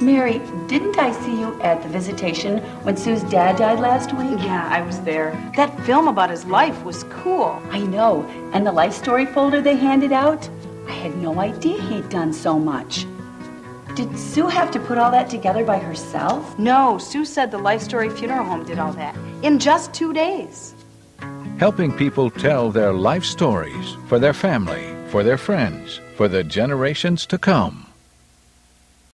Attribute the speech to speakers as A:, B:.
A: Mary, didn't I see you at the visitation when Sue's dad died last week?
B: Yeah, I was there. That film about his life was cool.
A: I know. And the life story folder they handed out? I had no idea he'd done so much. Did Sue have to put all that together by herself?
B: No, Sue said the Life Story Funeral Home did all that in just two days.
C: Helping people tell their life stories for their family, for their friends, for the generations to come.